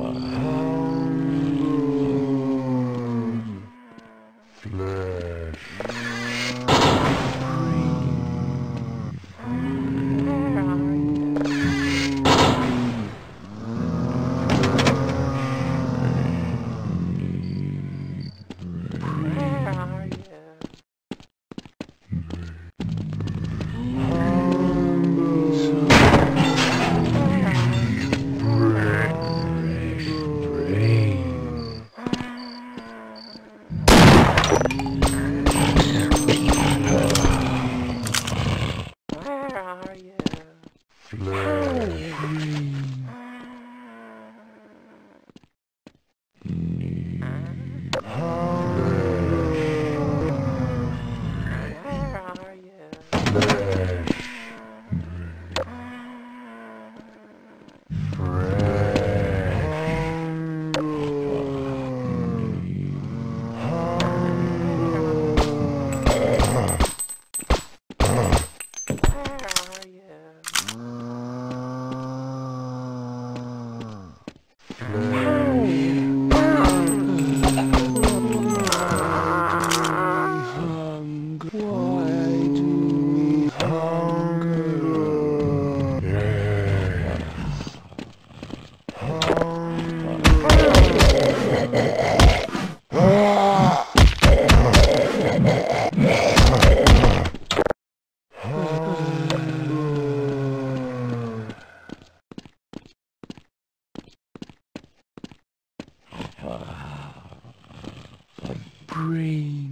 brain. Brain.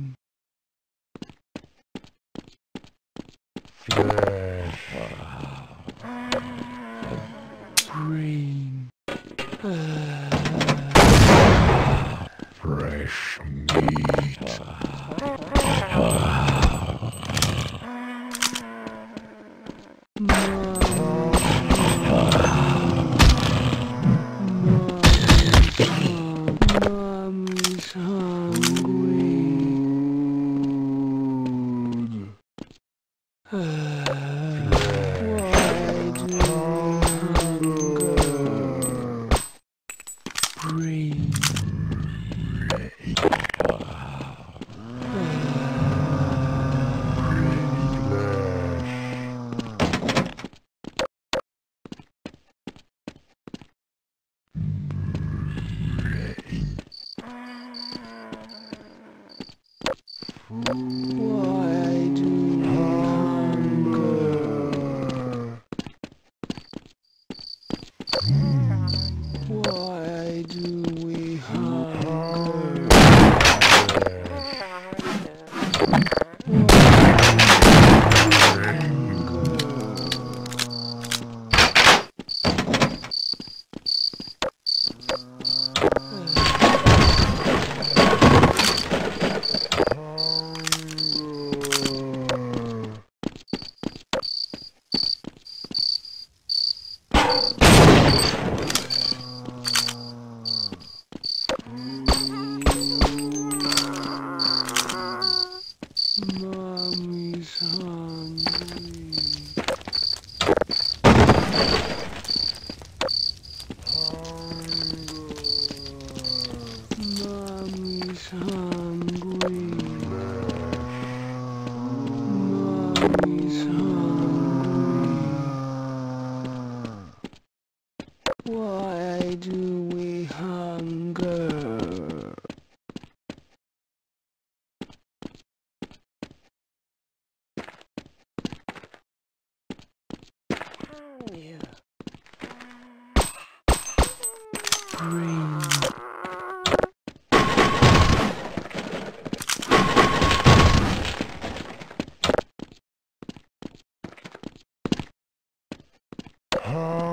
Hunger.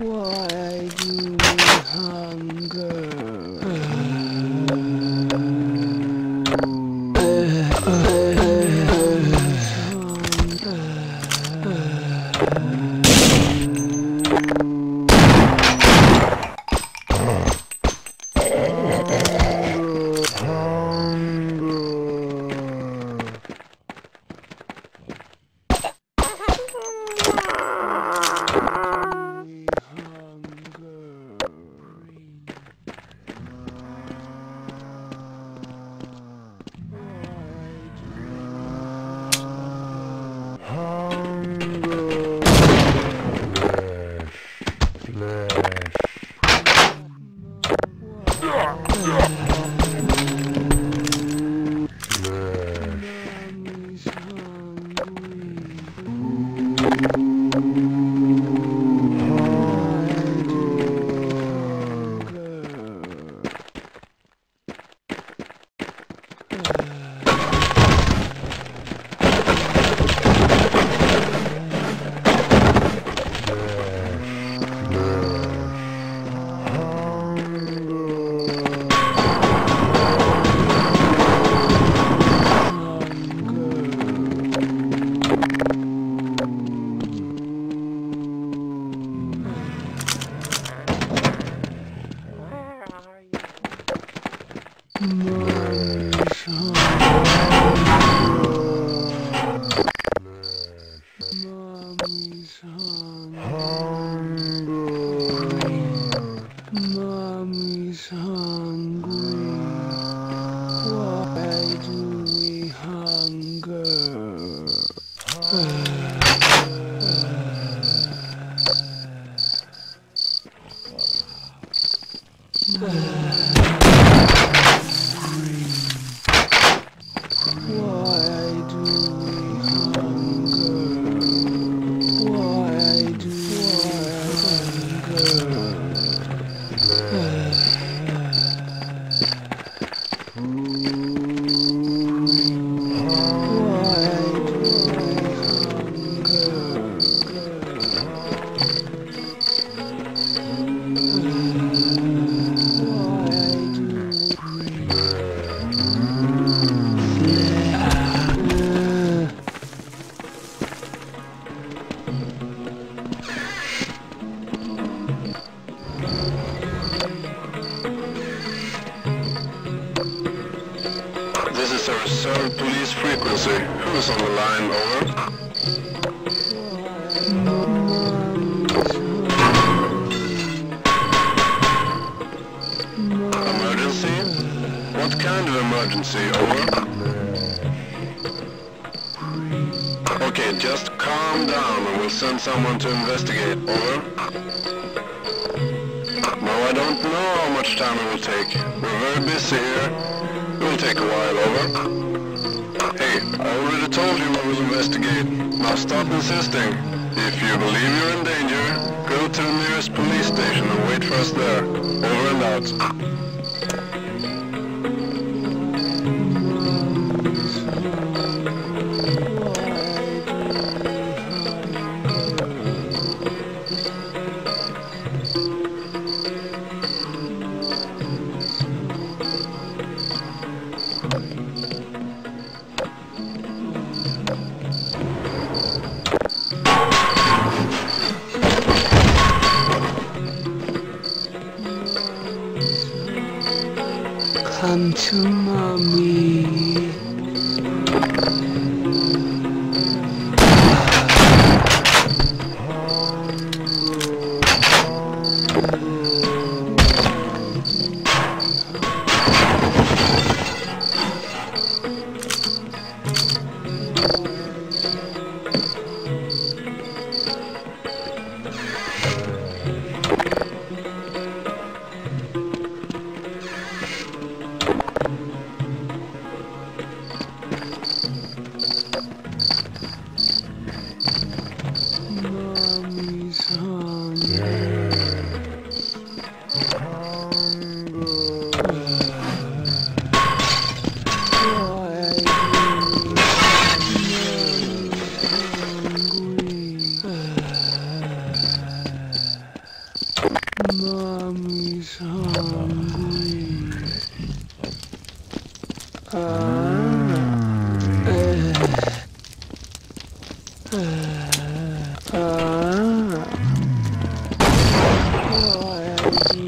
Why Flesh. stop insisting. If you believe you're in danger, go to the nearest police station and wait for us there. Over and out. Ah. Oh, é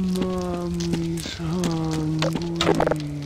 Mommy's hungry.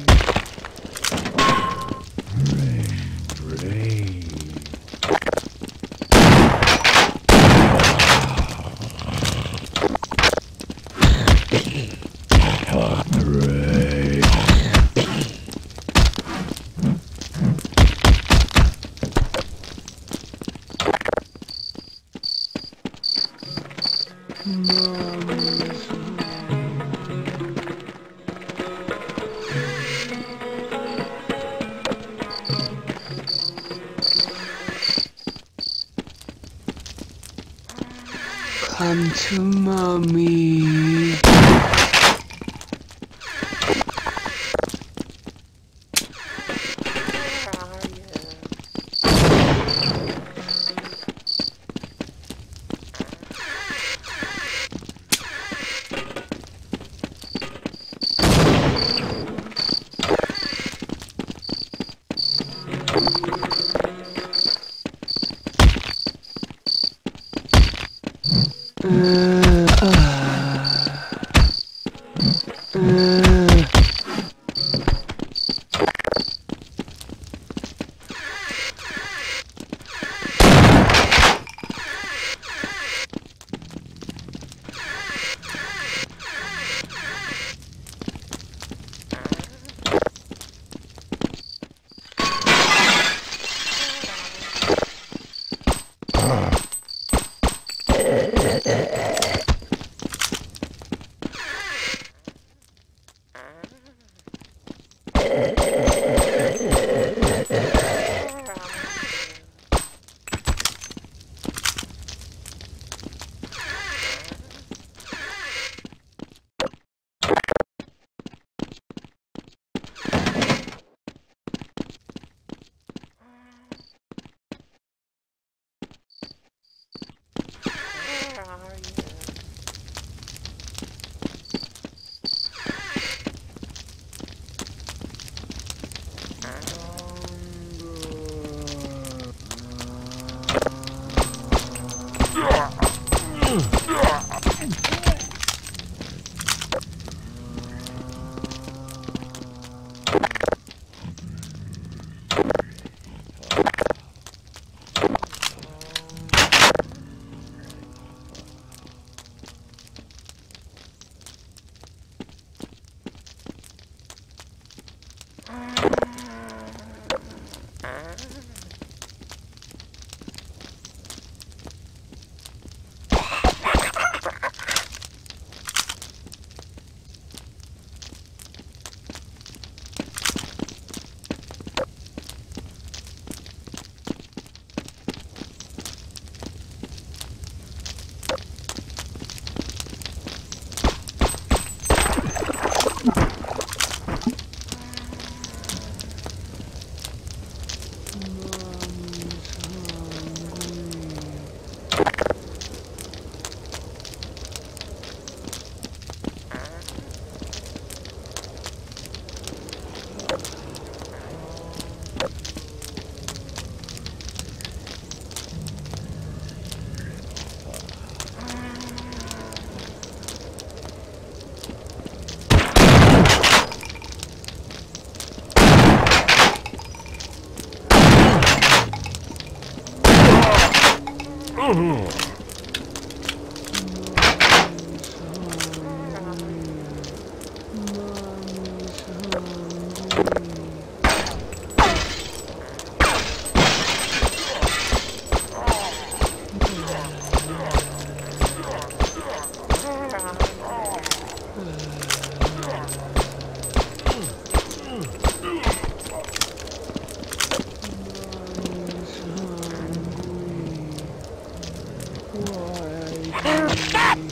Yeah. No!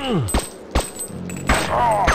Mm. Oh.